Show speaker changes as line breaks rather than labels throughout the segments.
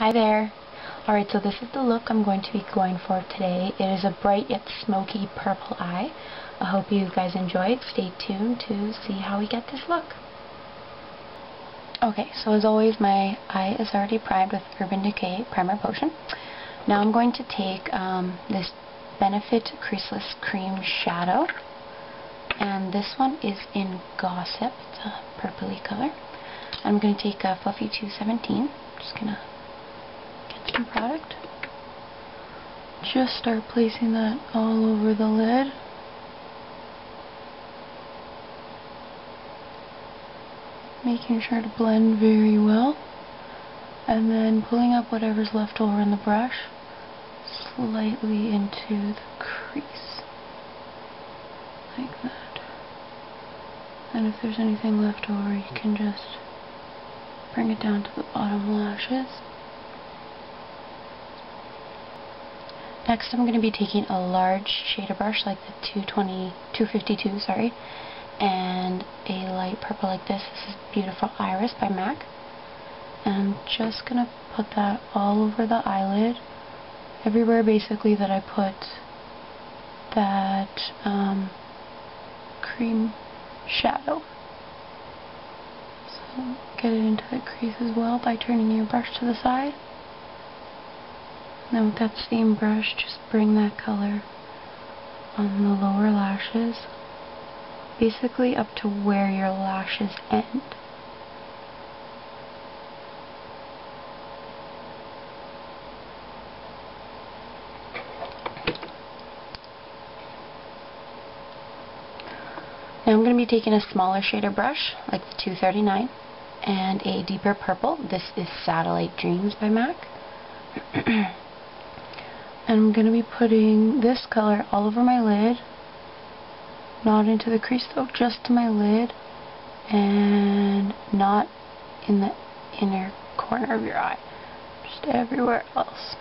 Hi there. Alright, so this is the look I'm going to be going for today. It is a bright yet smoky purple eye. I hope you guys enjoyed. Stay tuned to see how we get this look. Okay, so as always, my eye is already primed with Urban Decay Primer Potion. Now I'm going to take um, this Benefit Creaseless Cream Shadow. And this one is in Gossip. It's a purpley color. I'm going to take a Fluffy 217. Just going to get product. Just start placing that all over the lid. Making sure to blend very well. And then pulling up whatever's left over in the brush slightly into the crease. Like that. And if there's anything left over, you can just bring it down to the bottom lashes. Next I'm going to be taking a large shader brush like the 220, 252, sorry, and a light purple like this. This is Beautiful Iris by MAC. And I'm just going to put that all over the eyelid, everywhere basically that I put that um, cream shadow So get it into the crease as well by turning your brush to the side. Then with that same brush, just bring that color on the lower lashes, basically up to where your lashes end. Now I'm going to be taking a smaller shader brush, like the 239, and a deeper purple. This is Satellite Dreams by MAC. and I'm going to be putting this color all over my lid, not into the crease though, just to my lid, and not in the inner corner of your eye, just everywhere else.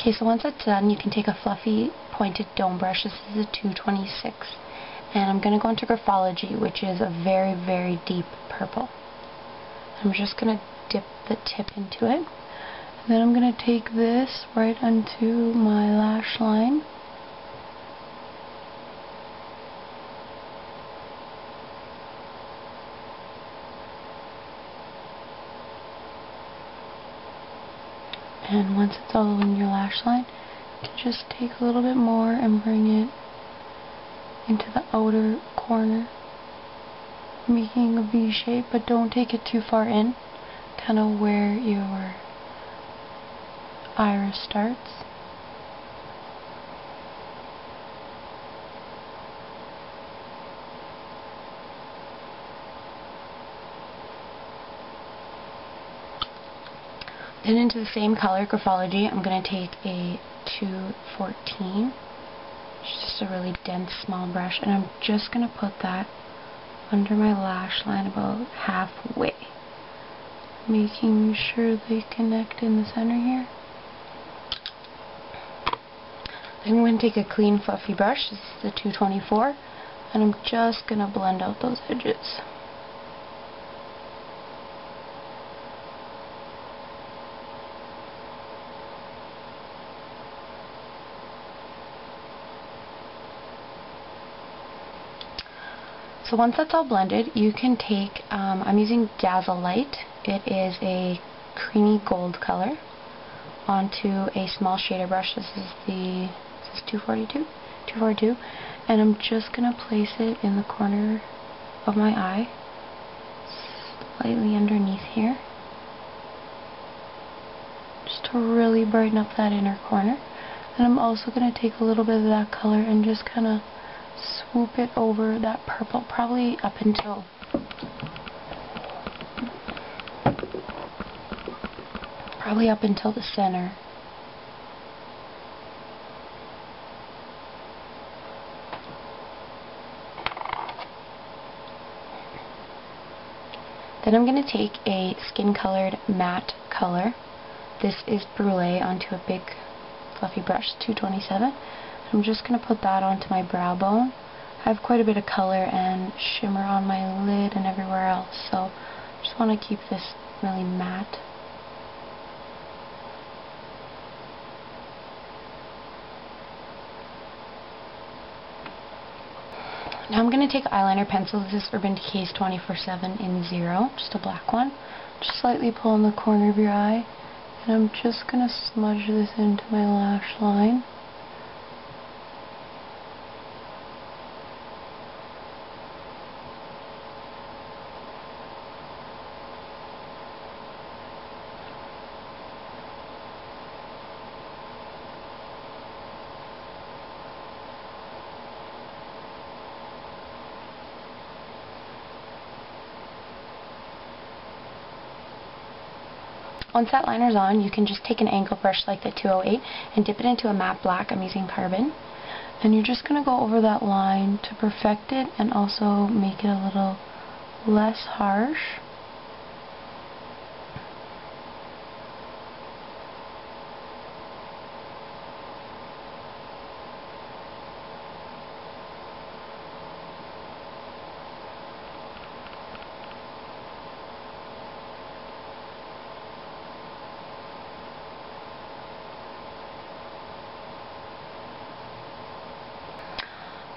Okay, so once it's done, you can take a fluffy pointed dome brush. This is a 226. And I'm going to go into Graphology, which is a very, very deep purple. I'm just going to dip the tip into it. And then I'm going to take this right onto my lash line. And once it's all in your lash line you can just take a little bit more and bring it into the outer corner. Making a V shape but don't take it too far in. Kind of where your iris starts Then into the same color, Graphology, I'm going to take a 214, it's just a really dense small brush, and I'm just going to put that under my lash line about halfway, making sure they connect in the center here. Then I'm going to take a clean fluffy brush, this is the 224, and I'm just going to blend out those edges. So once that's all blended, you can take, um, I'm using Dazzle Light. It is a creamy gold color onto a small shader brush. This is the this is 242, 242, and I'm just gonna place it in the corner of my eye, slightly underneath here, just to really brighten up that inner corner. And I'm also gonna take a little bit of that color and just kind of swoop it over that purple, probably up until probably up until the center. Then I'm going to take a skin colored matte color. This is Brulee onto a big fluffy brush, 227. I'm just going to put that onto my brow bone. I have quite a bit of color and shimmer on my lid and everywhere else, so I just want to keep this really matte. Now I'm going to take eyeliner pencil. This is Urban Decay's 24-7 in Zero, just a black one. Just slightly pull in the corner of your eye. And I'm just going to smudge this into my lash line. Once that liner's on, you can just take an angle brush like the 208 and dip it into a matte black. I'm using carbon. And you're just going to go over that line to perfect it and also make it a little less harsh.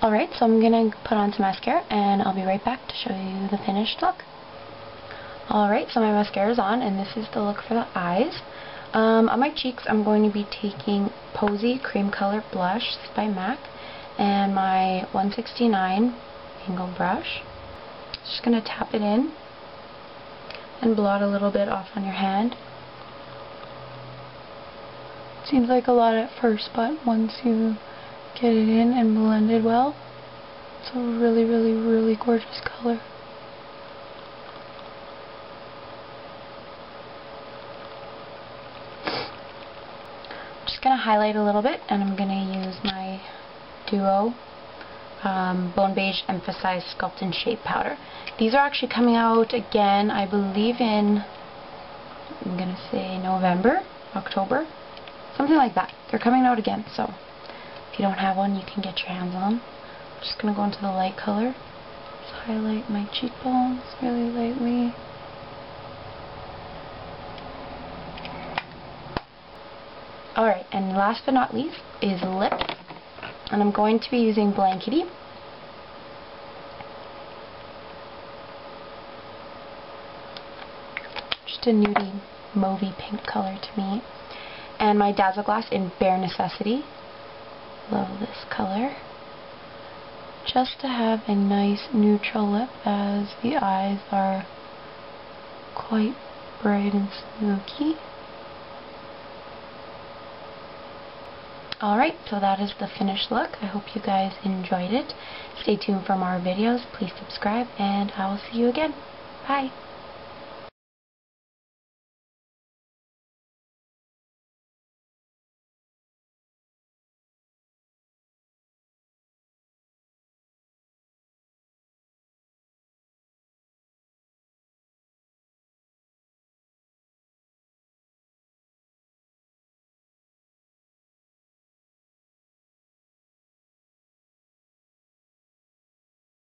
Alright, so I'm going to put on some mascara and I'll be right back to show you the finished look. Alright, so my mascara is on and this is the look for the eyes. Um, on my cheeks I'm going to be taking Posy Cream Color Blush by MAC and my 169 angle brush. Just going to tap it in and blot a little bit off on your hand. Seems like a lot at first, but once you get it in and blended well. It's a really, really, really gorgeous color. I'm just going to highlight a little bit and I'm going to use my Duo um, Bone Beige Emphasized Sculpt and Shape Powder. These are actually coming out again, I believe in, I'm going to say November, October, something like that. They're coming out again, so if you don't have one, you can get your hands on. I'm just going to go into the light color. Just highlight my cheekbones really lightly. Alright, and last but not least is lip. And I'm going to be using Blankety. Just a nudie, mauvey pink color to me. And my Dazzle Glass in Bare Necessity. Love this color. Just to have a nice neutral lip as the eyes are quite bright and smoky. Alright, so that is the finished look. I hope you guys enjoyed it. Stay tuned for more videos. Please subscribe, and I will see you again. Bye!